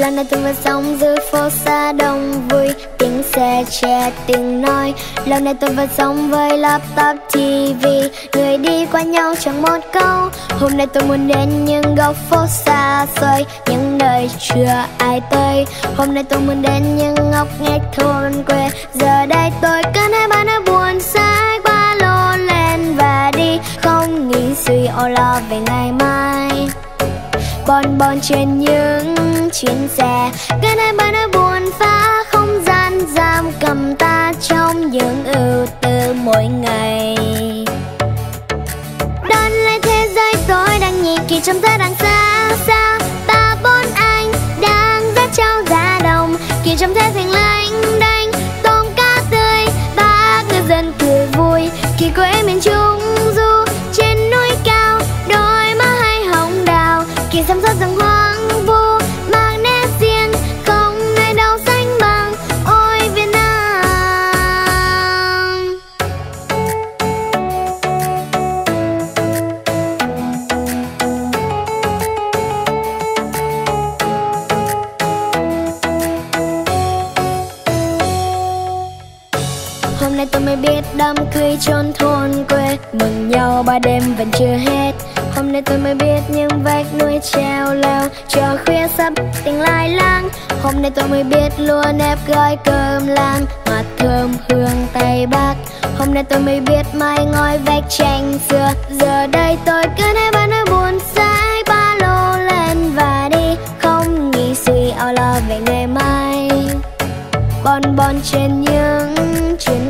nay tôi vẫn sống giữa phố xa đông vui. Tiếng xe che, tiếng nói lâu nay tôi vẫn sống với laptop tv người đi qua nhau chẳng một câu. Hôm nay tôi muốn đến những góc phố xa xôi, những nơi chưa ai tới. Hôm nay tôi muốn đến những ngóc ngách thôn quê. Giờ đây tôi cần hai bạn bon trên những chuyến xe cơn hai bên đã buồn phá, không gian giam cầm ta trong những ưu tư mỗi ngày. Đón lại thế giới tôi đang nhìn kỳ trong ta đang xa xa. Ta bốn anh đang dắt trao ra đồng. Kỳ trong thế thành lanh đanh tôm cá tươi bác ngư dân cười vui. Kỳ quê miền trung đào kỳ rừng hoang vu, mang nét riêng, không nơi đâu sánh bằng ôi việt nam. Hôm nay tôi mới biết đám cưới chôn thôn quê, Mừng nhau ba đêm vẫn chưa hết. Hôm nay tôi mới biết những vách núi treo leo Chờ khuya sắp tình lai lang. Hôm nay tôi mới biết lúa nếp gói cơm lam ngọt thơm hương Tây Bắc Hôm nay tôi mới biết mai ngói vách tranh xưa, Giờ đây tôi cứ thế vẫn nói buồn sách ba lô lên và đi, Không nghĩ suy áo lo về ngày mai. Bon bon trên những chuyến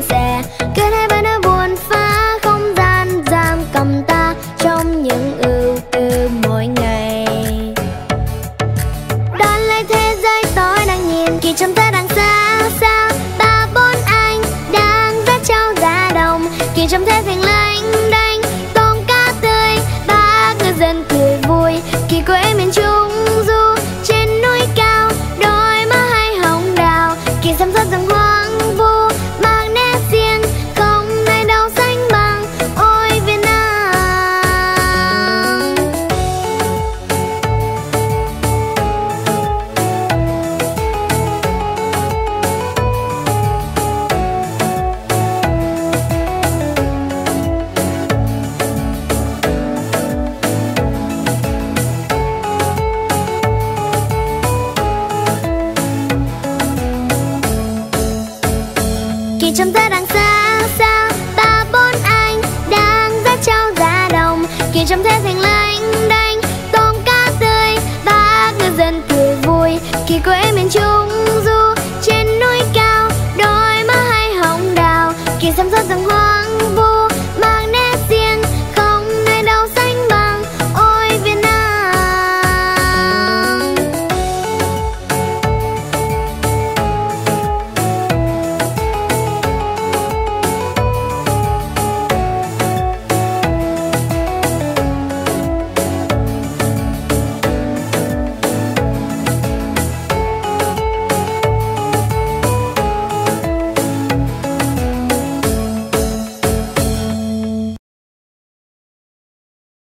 trông trong ta đang xa xa, ta bốn anh đang dắt trao ra đồng. Kỳ trong thế thành lanh đanh tôm cá tươi ba ngư dân cười vui. Kỳ quê em